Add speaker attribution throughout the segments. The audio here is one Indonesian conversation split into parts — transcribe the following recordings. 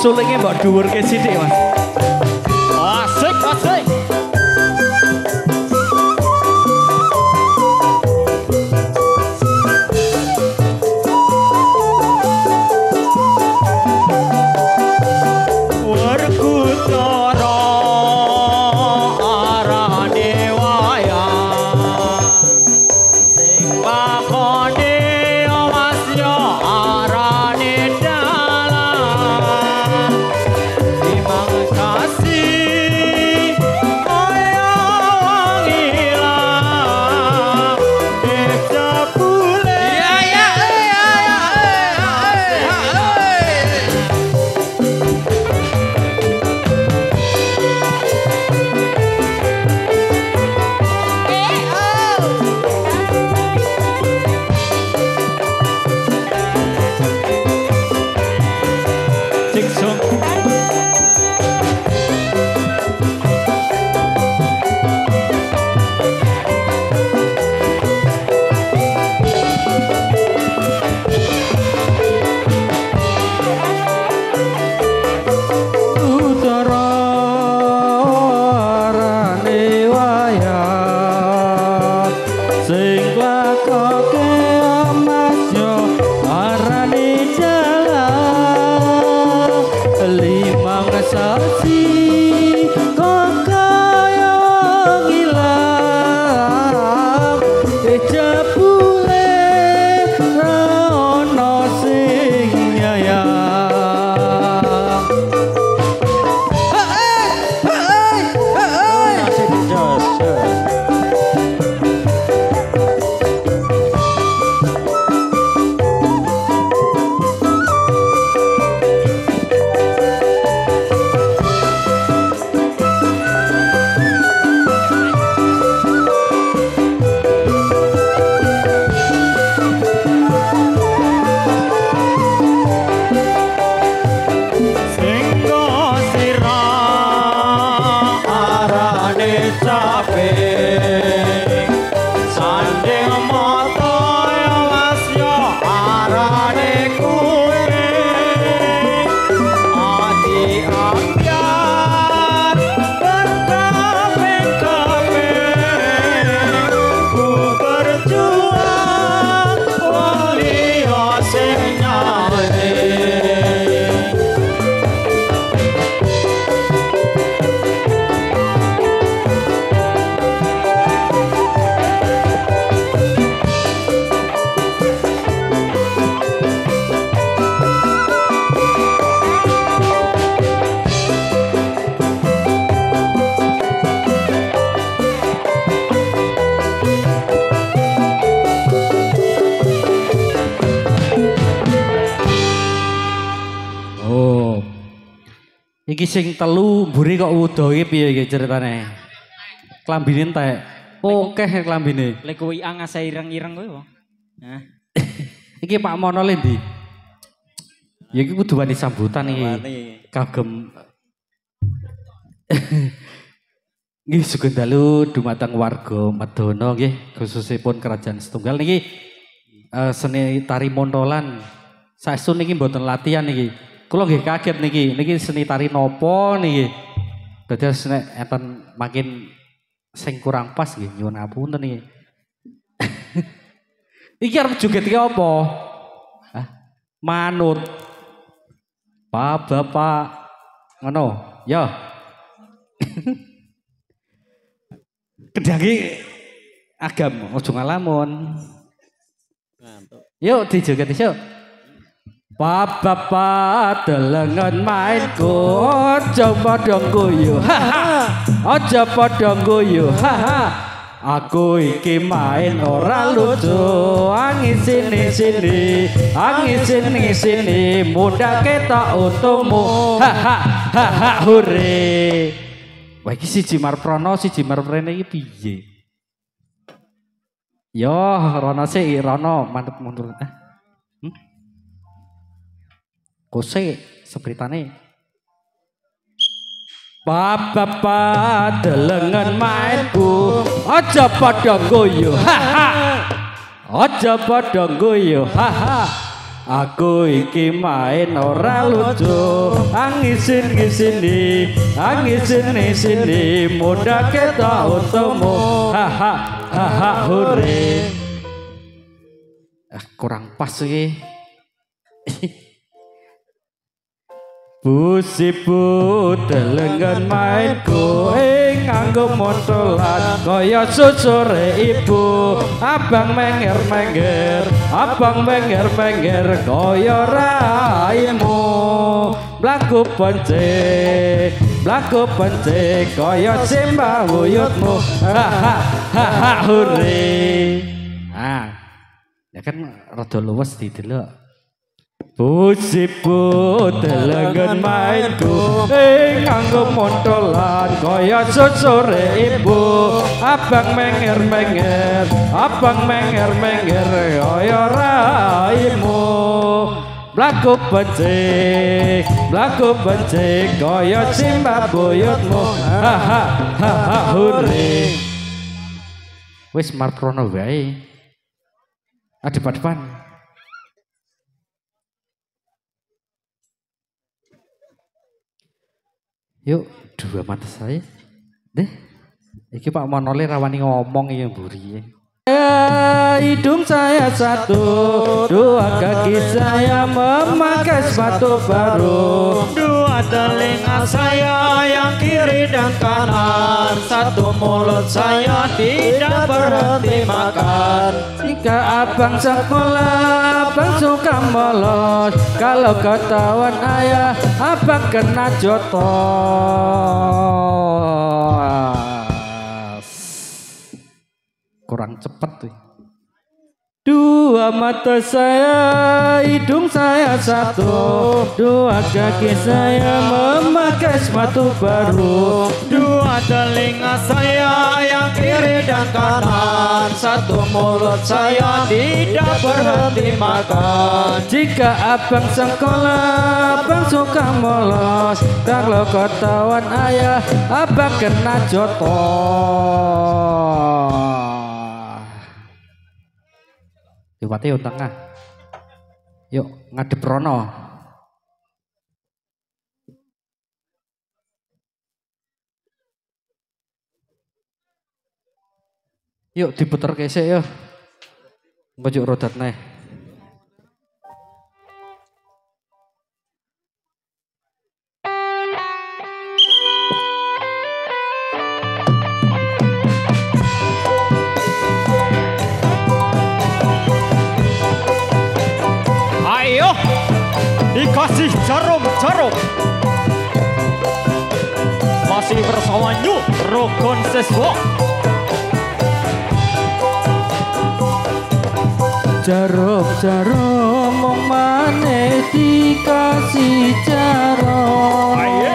Speaker 1: Sulingnya mbak dhuwur ke sithik Mas. Iki sing telu mburi kok wudo iki piye iki ceritane? Klambine entek. Oke klambine.
Speaker 2: Lek kuwi angasa ireng-ireng kuwi wong. Nah,
Speaker 1: Iki Pak Mono le ndi? Ya iki kudu wani sambutan iki. Kagem Nggih sugeng dalu dumateng warga Medana nggih khususipun kerajaan setunggal niki eh, seni tari montolan. Saestu niki mboten latihan niki. Kula nggih kaget niki, niki seni tari nopo niki. Dados nek enten makin sing kurang pas nggih nyuwun ngapunten niki. iki arep joget iki apa? Hah? Manut. Pak Bapak ngono. Ya. Kedangi agam ojo ngalamun. Yuk dijoget yuk. Pak bapak delengen mainku Ojo padha guyu ha Ojo padha guyu ha Aku iki main ora lucu Angin sini sini Angin sini sini Muda ketok utuhmu Ha ha ha ha hore. Wah iki siji Marprono siji Marprene iki piye? Yo Rono sih Rono mantep mundur. Ah. Kose sebritane. Papa delengen mainku aja padha guyu. Ha ha. Aja padha guyu. Ha ha. Aku iki main ora lucu Angisin ngisini Angisin ngisini Muda kita utumu Haha Haha hore eh, Kurang pas sih Busibu delengan mainku ing nganggo montolan kaya susure ibu. Abang menger menger abang menger menger kaya raimu. Blaku pence blaku pence kaya simbah wuyutmu. Haha haha hore ah ya kan rada luwes didelok Pusipu telengen mainku. Ing nganggo montolan Kaya susure ibu. Abang menger-menger Abang menger-menger Kaya raimu. Blaku bencik Blaku bencik Kaya simbah buyutmu. Haha haha huri Wis marprono wae. Adep-adepan Yuk, dua mata saya. Deh, iki Pak Manole rawani ngomong yang buri. Hidung saya satu, dua kaki saya memakai sepatu baru.
Speaker 2: Dua telinga saya yang kiri dan kanan Satu mulut saya tidak berhenti makan.
Speaker 1: Jika abang sekolah, abang suka molos Kalau ketahuan ayah, abang kena jotos. Kurang cepet tuh Dua mata saya, hidung saya satu. Dua kaki saya memakai sepatu baru.
Speaker 2: Dua telinga saya yang kiri dan kanan. Satu mulut saya tidak berhenti makan.
Speaker 1: Jika abang sekolah, abang suka molos. Kalau ketahuan ayah, abang kena jotos Liwate yo tengah. Yuk ngadep rono. Yuk diputer kesek ya. Mbok rodat neh.
Speaker 2: Rukun Siswa
Speaker 1: Jarum jarum mong maneh dikasih jarum.
Speaker 2: Aye,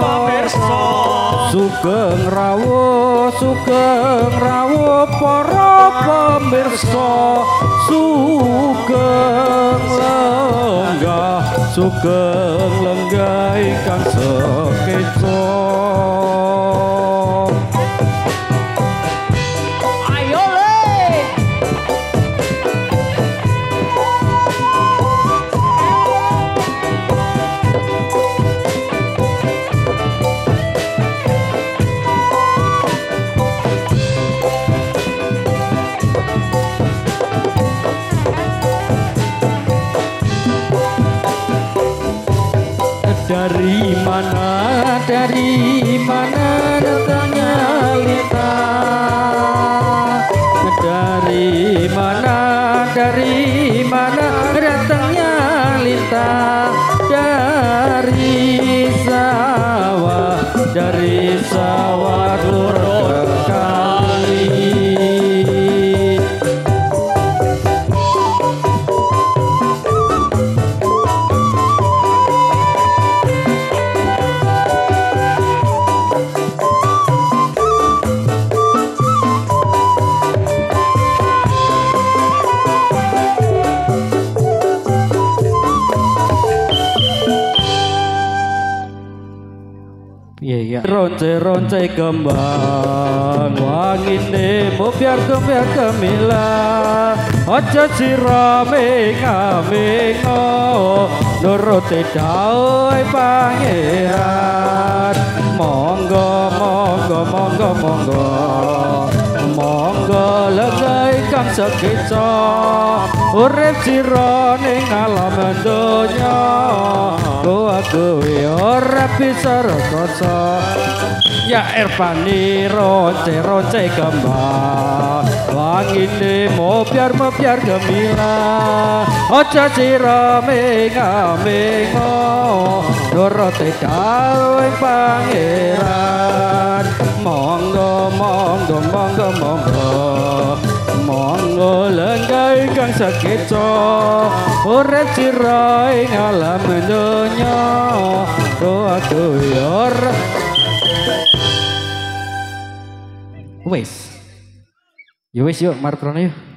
Speaker 1: pamirsa sugeng rawuh sugeng rawuh para
Speaker 2: pamirsa
Speaker 1: sugeng lenggah sugeng lenggah ingkang Dari mana, dari mana datangnya lita? Dari mana, dari mana datangnya lita? Dari sawah, dari
Speaker 2: Iya iya.
Speaker 1: Ronce-ronce kembang Wangine mu biar ke biar gemilang. Aja sira menga mengo Nuruti dawuh pangeran. Monggo monggo monggo monggo. Monggo legai kang sekeca. Urip sira ning alam donya gua gue ora bisa rekoso. Ya erpani roce-roce kembang langit ini mau biar mau biar gemila ojo siro mega mega dorote kalau pangeran. Monggo monggo monggo monggo. Monggo lenggai kang sakeco Urip sira ing alam donya Ro aku ora Wes Ya yuk marprono yuk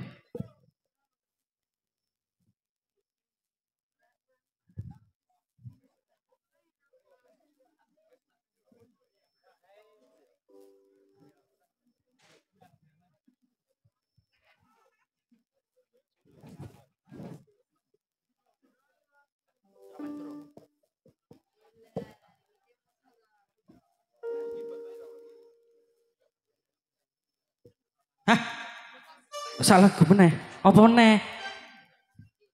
Speaker 1: Salah gue meneh. Apa meneh?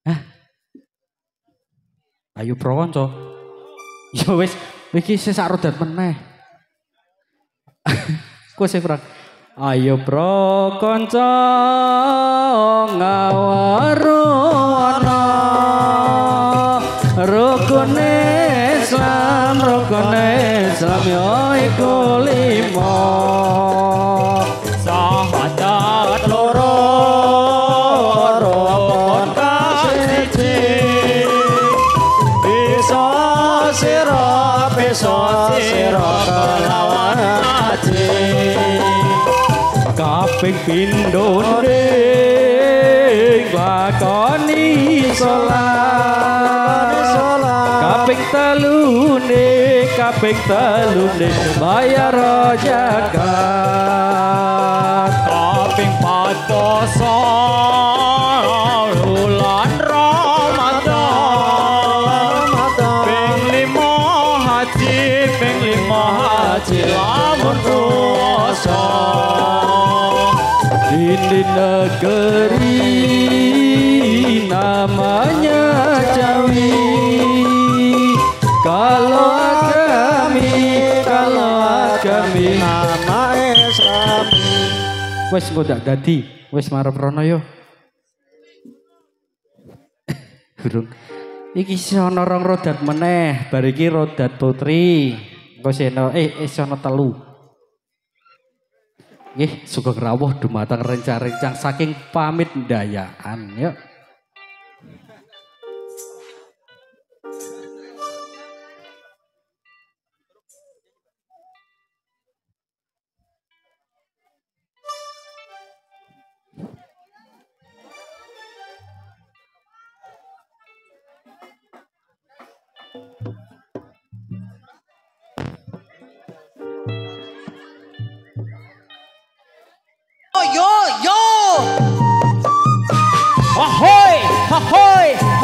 Speaker 1: Hah? Ayo prawanca. Ya wis, iki sesak rodat meneh. Ku sing Frank. Ayo pro kanca ngawarono rukun Islam rukun Islam yo iku limo salat. Kaping telune kaping telune bayar zakat.
Speaker 2: Kaping pat poso bulan
Speaker 1: namanya Jawi kalau agami kalau agami
Speaker 2: Nama Islam
Speaker 1: wes ngodak dadi wes marep rono yo Burung. Iki sono rong rodat meneh, bar iki rodat putri. Engko seno eh eh sono telu. Nggih, sugeng rawuh dumateng rencang-rencang saking pamit ndayaan. Yuk.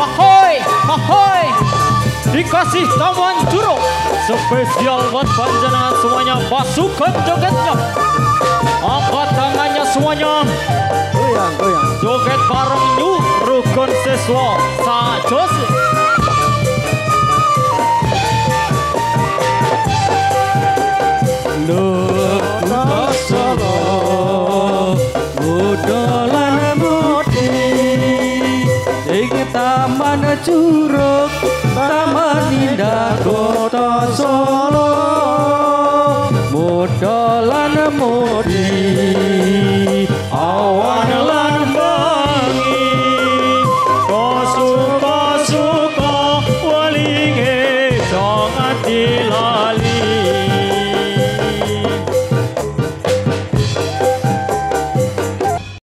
Speaker 2: Ahoy, ahoy! Dikasih taman curug. Spesial buat panjenengan semuanya. Pasukan jogetnya Angkat tangannya semuanya.
Speaker 3: Goyang, goyang.
Speaker 2: Joget bareng nyu Rukun Siswa. Sajosi
Speaker 1: Loh curug taman indah kota solo. Modal lan